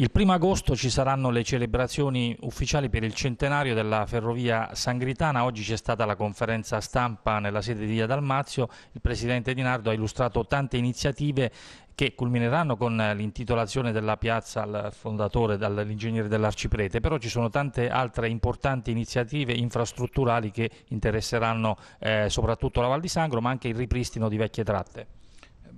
Il primo agosto ci saranno le celebrazioni ufficiali per il centenario della ferrovia Sangritana. Oggi c'è stata la conferenza stampa nella sede di Via Dalmazio. Il presidente Di Nardo ha illustrato tante iniziative che culmineranno con l'intitolazione della piazza al fondatore, dall'ingegnere dell'Arciprete, però ci sono tante altre importanti iniziative infrastrutturali che interesseranno eh, soprattutto la Val di Sangro, ma anche il ripristino di vecchie tratte.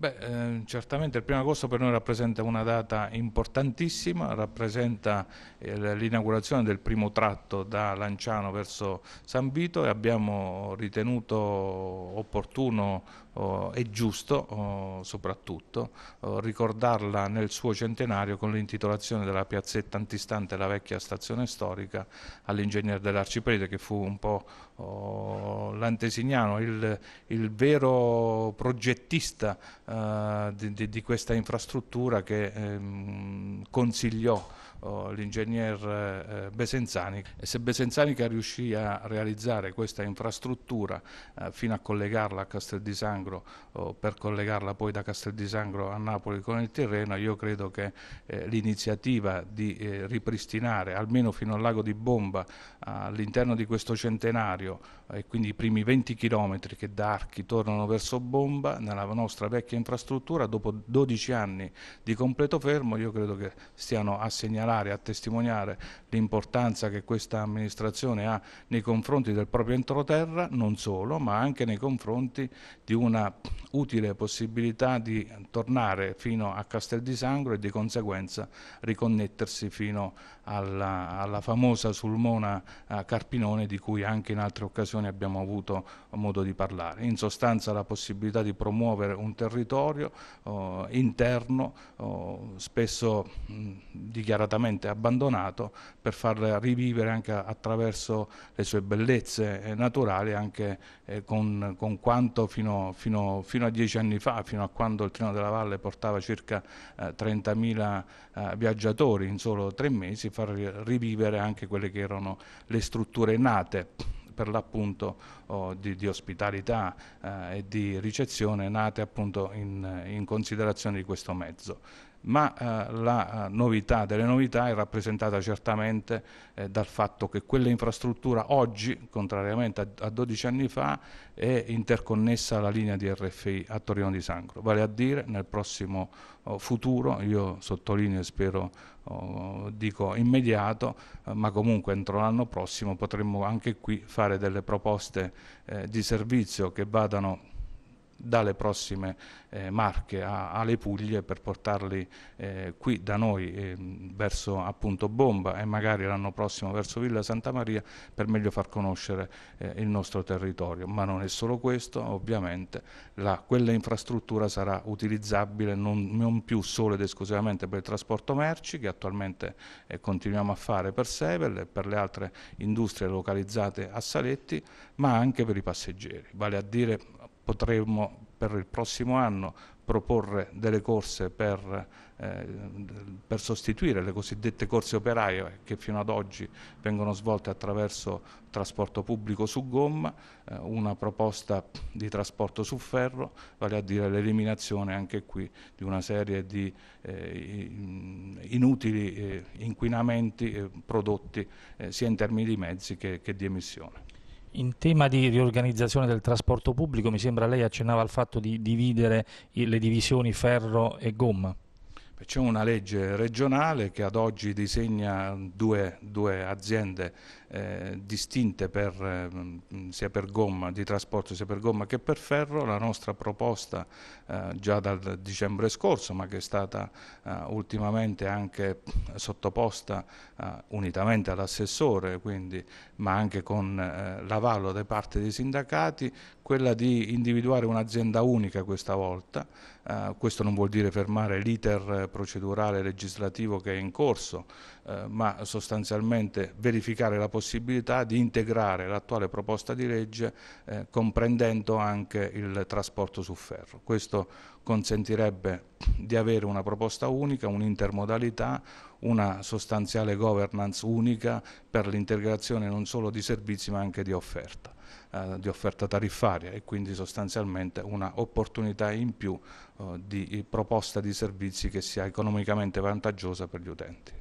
Beh, eh, certamente il 1 agosto per noi rappresenta una data importantissima, rappresenta eh, l'inaugurazione del primo tratto da Lanciano verso San Vito e abbiamo ritenuto opportuno oh, e giusto oh, soprattutto oh, ricordarla nel suo centenario con l'intitolazione della piazzetta antistante la vecchia stazione storica all'ingegnere dell'Arciprete che fu un po' oh, l'antesignano, il, il, vero progettista eh, di, di, questa infrastruttura che ehm, consigliò oh, l'ingegner eh, Besenzani. E se Besenzani che riuscì a realizzare questa infrastruttura eh, fino a collegarla a Castel di Sangro oh, per collegarla poi da Castel di Sangro a Napoli con il Tirreno io credo che eh, l'iniziativa di eh, ripristinare almeno fino al lago di Bomba all'interno di questo centenario e quindi i primi 20 chilometri che da Archi tornano verso Bomba nella nostra vecchia infrastruttura dopo 12 anni di completo fermo io credo che stiano a segnalare segnalare, a testimoniare l'importanza che questa amministrazione ha nei confronti del proprio entroterra, non solo, ma anche nei confronti di una utile possibilità di tornare fino a Castel di Sangro e di conseguenza riconnettersi fino alla, alla famosa Sulmona eh, Carpinone di cui anche in altre occasioni abbiamo avuto modo di parlare. In sostanza la possibilità di promuovere un territorio oh, interno, oh, spesso mh, dichiaratamente completamente abbandonato per farle rivivere anche attraverso le sue bellezze eh, naturali anche eh, con, con, quanto fino, fino, fino, a dieci anni fa, fino a quando il Treno della Valle portava circa eh, 30.000 eh, viaggiatori in solo tre mesi, far rivivere anche quelle che erano le strutture nate per l'appunto oh, di, di, ospitalità eh, e di ricezione nate appunto in, in considerazione di questo mezzo ma eh, la eh, novità delle novità è rappresentata certamente eh, dal fatto che quell'infrastruttura oggi, contrariamente a, a, 12 anni fa, è interconnessa alla linea di RFI a Torino di Sangro, vale a dire nel prossimo oh, futuro, io sottolineo e spero, oh, dico immediato, eh, ma comunque entro l'anno prossimo potremmo anche qui fare delle proposte eh, di servizio che vadano dalle prossime eh, Marche alle Puglie per portarli eh, qui da noi eh, verso appunto Bomba e magari l'anno prossimo verso Villa Santa Maria per meglio far conoscere eh, il nostro territorio. Ma non è solo questo, ovviamente la, quella infrastruttura sarà utilizzabile non, non, più solo ed esclusivamente per il trasporto merci che attualmente eh, continuiamo a fare per Sevel e per le altre industrie localizzate a Saletti, ma anche per i passeggeri, vale a dire potremmo per il prossimo anno proporre delle corse per, eh, per, sostituire le cosiddette corse operaie che fino ad oggi vengono svolte attraverso trasporto pubblico su gomma, eh, una proposta di trasporto su ferro, vale a dire l'eliminazione anche qui di una serie di eh, inutili eh, inquinamenti eh, prodotti eh, sia in termini di mezzi che, che di emissione. In tema di riorganizzazione del trasporto pubblico mi sembra lei accennava al fatto di dividere le divisioni ferro e gomma. C'è una legge regionale che ad oggi disegna due, due aziende eh, distinte per, eh, sia per gomma, di trasporto sia per gomma che per ferro. La nostra proposta eh, già dal dicembre scorso, ma che è stata eh, ultimamente anche sottoposta eh, unitamente all'assessore, ma anche con eh, l'avallo da parte dei sindacati, quella di individuare un'azienda unica questa volta. questo non vuol dire fermare l'iter procedurale legislativo che è in corso, eh, ma sostanzialmente verificare la possibilità di integrare l'attuale proposta di legge eh, comprendendo anche il trasporto su ferro. Questo consentirebbe di avere una proposta unica, un'intermodalità, una sostanziale governance unica per l'integrazione non solo di servizi ma anche di offerta eh, di offerta tariffaria e quindi sostanzialmente una opportunità in più eh, di proposta di servizi che sia economicamente vantaggiosa per gli utenti.